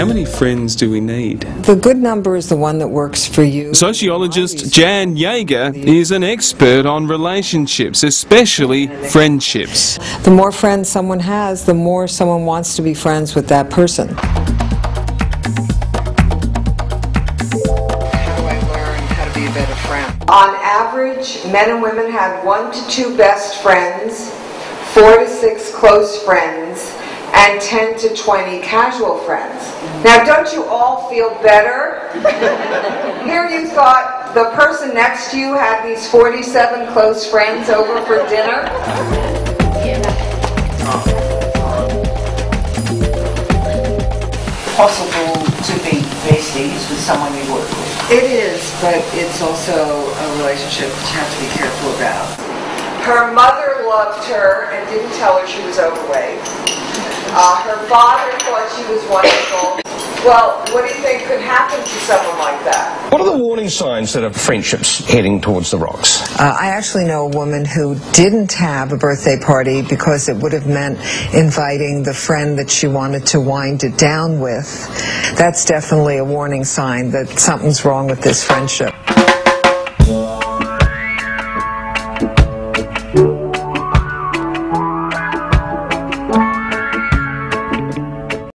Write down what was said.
How many friends do we need? The good number is the one that works for you. Sociologist Jan Yager is an expert on relationships, especially friendships. The more friends someone has, the more someone wants to be friends with that person. How do I learn how to be a better friend? On average, men and women have one to two best friends, four to six close friends, and 10 to 20 casual friends. Now, don't you all feel better? Here you thought the person next to you had these 47 close friends over for dinner? possible to be besties with someone you work with. It is, but it's also a relationship that you have to be careful about. Her mother loved her and didn't tell her she was overweight. Uh, her father thought she was wonderful. Well, what do you think could happen to someone like that? What are the warning signs that a friendship's heading towards the rocks? Uh, I actually know a woman who didn't have a birthday party because it would have meant inviting the friend that she wanted to wind it down with. That's definitely a warning sign that something's wrong with this friendship.